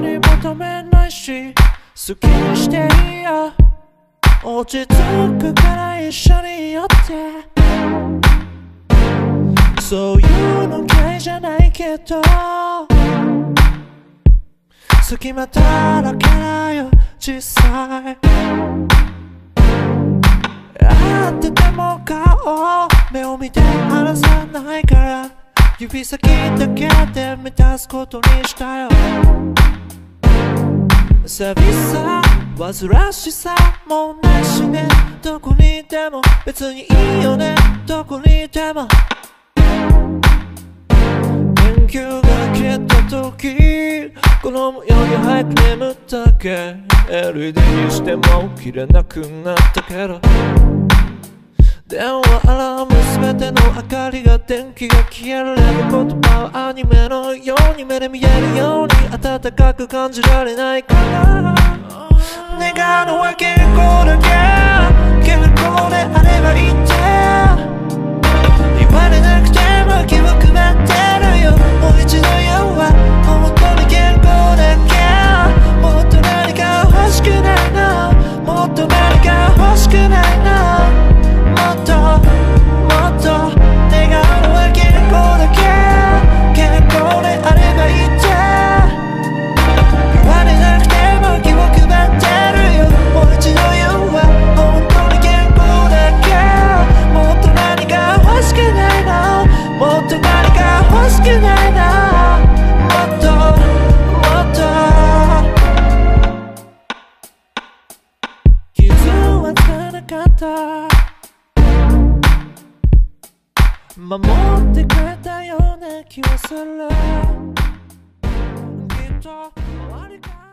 に求めないし好きにしていいよ落ち着くから一緒に寄って。そういうの嫌いじゃないけど。隙間だらけだよ実際。会ってても顔目を見て話さないから。指先だけで満たすことにしたよ。久々煩わしさもないしね。どこにいても別にいいよね。どこにいても。電球が消えた時この模様に早く眠ったけ。LED にしても切れなくなったけど。電話アラームすべての明かりが電気が消える言葉はアニメのように目で見えるように暖かく感じられないから願うのは健康だけ健康であればいいって言われなくても気を配ってるよもう一度言うわ本当に健康だけもっと何か欲しくないなもっと何か欲しくないな。かった。守ってくれたような気はする。きっと周りか。ら